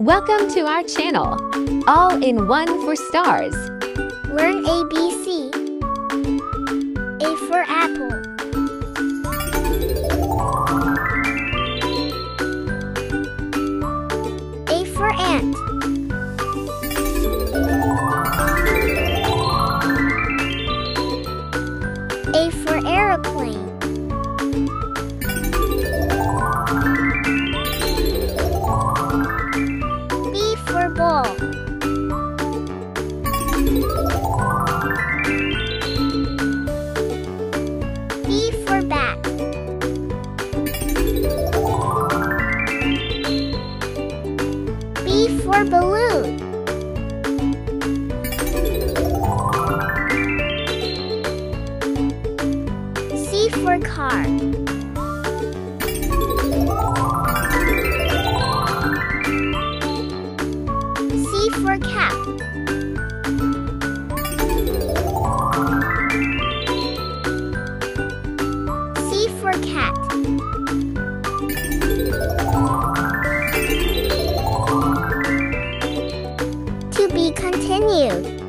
Welcome to our channel. All in one for stars. Learn ABC. A for apple. A for ant. A for aeroplane. For balloon. C for car. C for cap. C for cat. Continued.